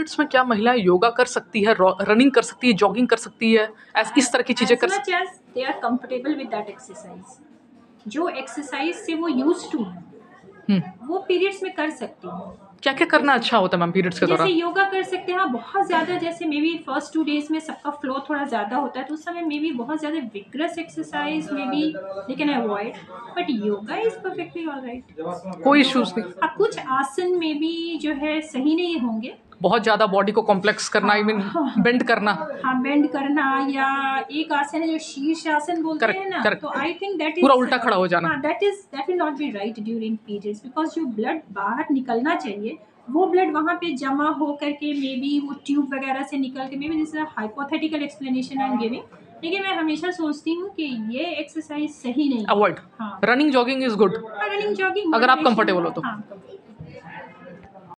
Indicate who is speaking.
Speaker 1: Periods में क्या महिलाएँ योगा कर सकती है रनिंग कर सकती है जॉगिंग कर सकती है? ऐस- इस तरह की चीज़ें कर सकती
Speaker 2: much as they are comfortable with that जो एक्सरसाइज से वो यूज़ टू है वो पीरियड्स में कर सकती है।
Speaker 1: क्या क्या करना अच्छा होता है मैम पीरियड्स के
Speaker 2: जैसे योगा कर सकते हैं हाँ बहुत ज़्यादा जैसे maybe first two days में सबका फ्लो थोड़ा ज़्यादा होता है तो उस समय मे बी बहुत ज़्यादा vigorous exercise maybe they can avoid but yoga is perfectly all right
Speaker 1: कोई इश्यूज़ नहीं।
Speaker 2: हाँ कुछ आसन में भी जो है सही नहीं होंगे
Speaker 1: बहुत ज़्यादा बॉडी को कॉम्प्लेक्स करना आई मीन बेंड करना।
Speaker 2: हाँ बेंड करना या एक आसन है जो शीर्ष आसन बोलते
Speaker 1: Correct,
Speaker 2: हैं ना
Speaker 1: correct.
Speaker 2: तो आई थिंक दैट इज़
Speaker 1: पूरा उल्टा खड़ा हो जाना।
Speaker 2: That is that will not be right during periods because जो ब्लड बाहर निकलना चाहिए वो ब्लड वहाँ पे जमा हो करके मे बी वो ट्यूब वगैरह से निकल के maybe this hypothetical explanation I am giving लेकिन मैं हमेशा सोचती हूँ कि ये एक्सरसाइज सही नहीं
Speaker 1: अवॉइड
Speaker 2: हाँ।
Speaker 1: Running jogging is good
Speaker 2: running jogging
Speaker 1: अगर आप comfortable हो तो।
Speaker 2: हाँ